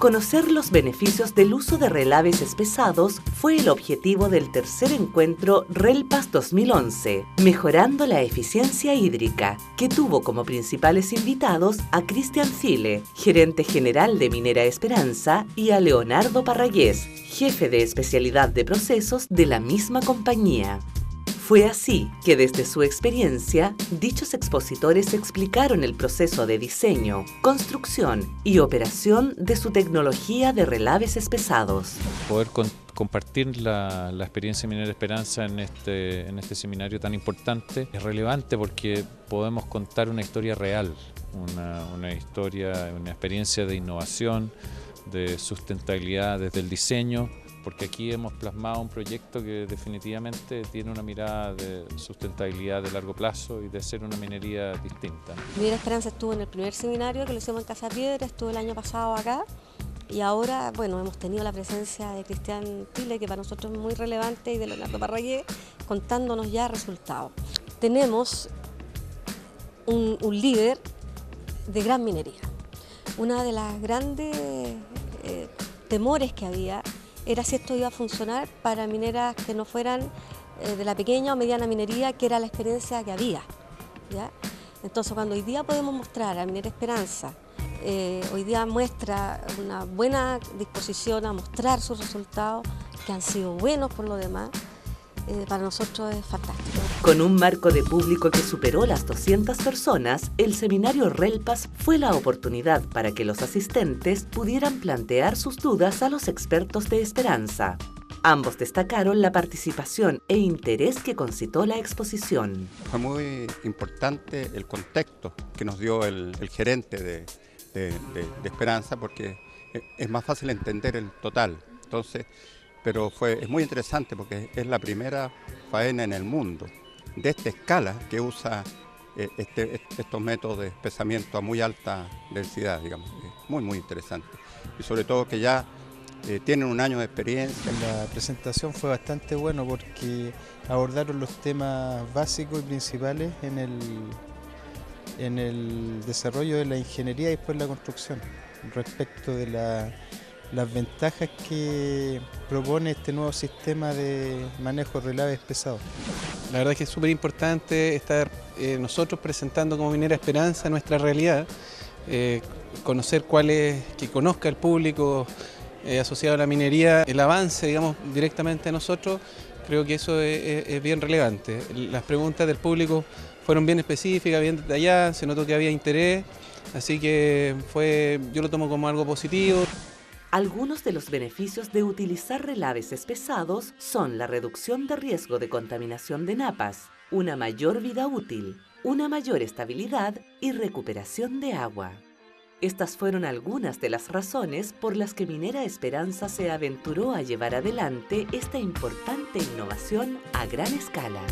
Conocer los beneficios del uso de relaves espesados fue el objetivo del tercer encuentro RELPAS 2011, Mejorando la Eficiencia Hídrica, que tuvo como principales invitados a Cristian Zile, gerente general de Minera Esperanza, y a Leonardo Parragués, jefe de especialidad de procesos de la misma compañía. Fue así que desde su experiencia, dichos expositores explicaron el proceso de diseño, construcción y operación de su tecnología de relaves espesados. Poder compartir la, experiencia Minera Esperanza en este, en este seminario tan importante es relevante porque podemos contar una historia real, una historia, una experiencia de innovación, de sustentabilidad desde el diseño, porque aquí hemos plasmado un proyecto que definitivamente tiene una mirada de sustentabilidad de largo plazo y de ser una minería distinta. Minera Esperanza estuvo en el primer seminario que lo hicimos en Casa Piedra, estuvo el año pasado acá y ahora, bueno, hemos tenido la presencia de Cristian Tile, que para nosotros es muy relevante, y de Leonardo Parragué, contándonos ya resultados. Tenemos un, líder de gran minería. Una de las grandes eh, temores que había era si esto iba a funcionar para mineras que no fueran eh, de la pequeña o mediana minería, que era la experiencia que había. Entonces, cuando hoy día podemos mostrar a Minera Esperanza, eh, hoy día muestra una buena disposición a mostrar sus resultados, que han sido buenos por lo demás, eh, para nosotros es fantástico. Con un marco de público que superó las 200 personas, el seminario RELPAS fue la oportunidad para que los asistentes pudieran plantear sus dudas a los expertos de Esperanza. Ambos destacaron la participación e interés que concitó la exposición. Fue muy importante el contexto que nos dio el, gerente de, de Esperanza porque es más fácil entender el total. Entonces, pero fue, es muy interesante porque es la primera faena en el mundo de esta escala que usa eh, este, estos métodos de espesamiento a muy alta densidad, digamos. muy, muy interesante. Y sobre todo que ya eh, tienen un año de experiencia. La presentación fue bastante bueno porque abordaron los temas básicos y principales en el, en el desarrollo de la ingeniería y después la construcción respecto de la las ventajas que propone este nuevo sistema de manejo de relaves pesados. La verdad es que es súper importante estar eh, nosotros presentando como Minera Esperanza nuestra realidad, eh, conocer cuál es, que conozca el público eh, asociado a la minería, el avance, digamos, directamente a nosotros, creo que eso es, es bien relevante. Las preguntas del público fueron bien específicas, bien detalladas, se notó que había interés, así que fue, yo lo tomo como algo positivo. Algunos de los beneficios de utilizar relaves espesados son la reducción de riesgo de contaminación de napas, una mayor vida útil, una mayor estabilidad y recuperación de agua. Estas fueron algunas de las razones por las que Minera Esperanza se aventuró a llevar adelante esta importante innovación a gran escala.